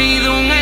breathe away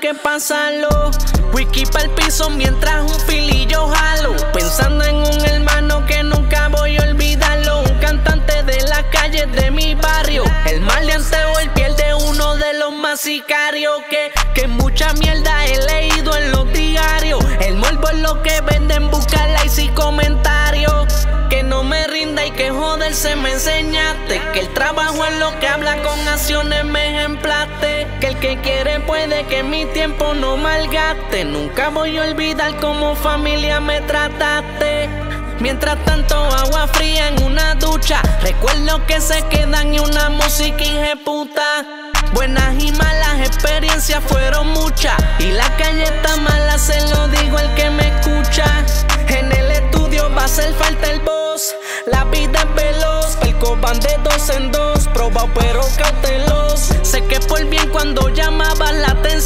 que pasarlo. Wiki el piso mientras un filillo jalo. Pensando en un hermano que nunca voy a olvidarlo. Un cantante de la calle de mi barrio. El maleanteo, el piel de uno de los más sicarios. Que, que mucha mierda he leído en los diarios. El morbo es lo que venden, busca likes y comentarios. Que no me rinda y que joderse me enseñaste. Que el trabajo es lo que habla con acciones me ejemplaste. Que el que quiere puede que mi tiempo no malgaste. Nunca voy a olvidar cómo familia me trataste. Mientras tanto, agua fría en una ducha. Recuerdo que se quedan y una música puta. Buenas y malas dos en dos. Probado pero cautelos. Sé que por bien cuando llamaba la atención.